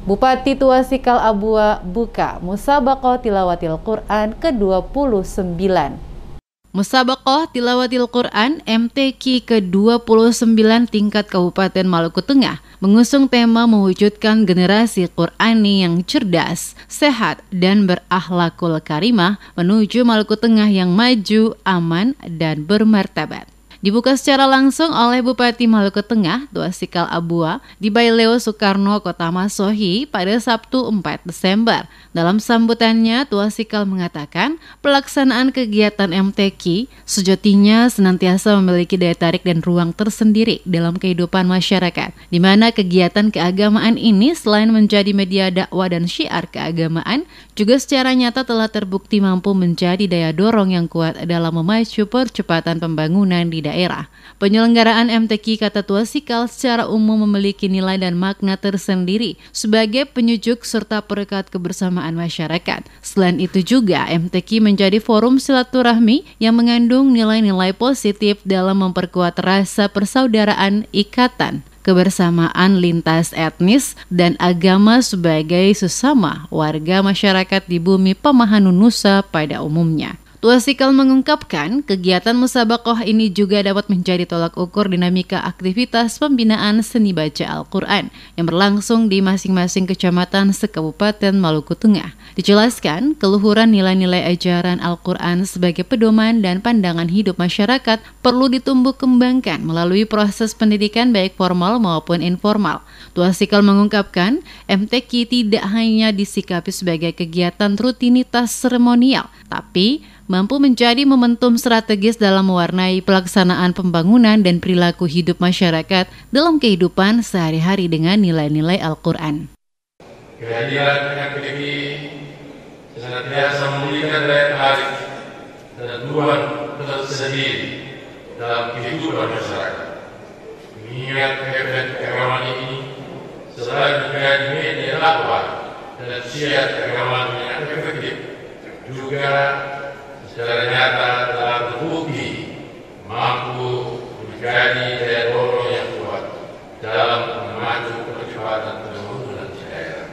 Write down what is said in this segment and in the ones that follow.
Bupati Tuasikal Abua buka Musabakoh Tilawatil Quran ke-29. Musabakoh Tilawatil Quran MTQ ke-29 tingkat Kabupaten Maluku Tengah mengusung tema mewujudkan generasi Qurani yang cerdas, sehat, dan berakhlakul karimah menuju Maluku Tengah yang maju, aman, dan bermartabat dibuka secara langsung oleh Bupati Maluku Tengah, Tuasikal Abua, di Baileo Soekarno, Kota Masohi pada Sabtu 4 Desember. Dalam sambutannya, Tuasikal mengatakan pelaksanaan kegiatan MTQ sejatinya senantiasa memiliki daya tarik dan ruang tersendiri dalam kehidupan masyarakat, di mana kegiatan keagamaan ini selain menjadi media dakwah dan syiar keagamaan, juga secara nyata telah terbukti mampu menjadi daya dorong yang kuat dalam memacu percepatan pembangunan di daerah. Penyelenggaraan MTQ kata Tuasikal secara umum memiliki nilai dan makna tersendiri sebagai penyejuk serta perekat kebersamaan masyarakat. Selain itu juga MTQ menjadi forum silaturahmi yang mengandung nilai-nilai positif dalam memperkuat rasa persaudaraan ikatan kebersamaan lintas etnis dan agama sebagai sesama warga masyarakat di bumi Pemahanunusa Nusa pada umumnya. Tuasikal mengungkapkan, kegiatan musabakoh ini juga dapat menjadi tolak ukur dinamika aktivitas pembinaan seni baca Al-Quran yang berlangsung di masing-masing kecamatan sekabupaten Maluku Tengah. Dijelaskan, keluhuran nilai-nilai ajaran Al-Quran sebagai pedoman dan pandangan hidup masyarakat perlu ditumbuh kembangkan melalui proses pendidikan baik formal maupun informal. Tuasikal mengungkapkan, MTQ tidak hanya disikapi sebagai kegiatan rutinitas seremonial, tapi mampu menjadi momentum strategis dalam mewarnai pelaksanaan pembangunan dan perilaku hidup masyarakat dalam kehidupan sehari-hari dengan nilai-nilai Al-Quran. Kehadiran akademi senantiasa memberikan daya tarik dan ruang tersendiri dalam kehidupan masyarakat. Mengingat event keagamaan ini selain menjadi media dakwah dan siar keagamaan yang efektif, juga secara nyata telah terbukti mampu menjadi daya dorong yang kuat dalam memacu percepatan pembangunan daerah.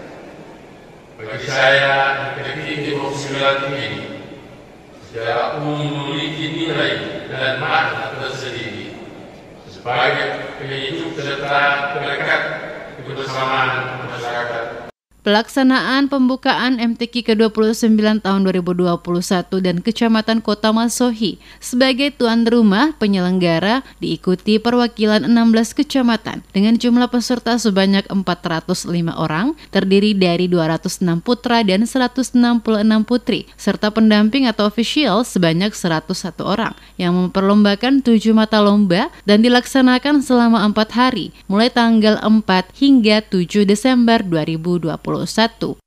Bagi saya, aktivitas 29 ini secara umum memiliki nilai dan makna tersendiri sebagai penyejuk serta perekat kebersamaan masyarakat Pelaksanaan pembukaan MTQ ke-29 tahun 2021 dan Kecamatan Kota Masohi sebagai tuan rumah penyelenggara diikuti perwakilan 16 kecamatan dengan jumlah peserta sebanyak 405 orang terdiri dari 206 putra dan 166 putri serta pendamping atau official sebanyak 101 orang yang memperlombakan 7 mata lomba dan dilaksanakan selama 4 hari mulai tanggal 4 hingga 7 Desember 2020. 2021.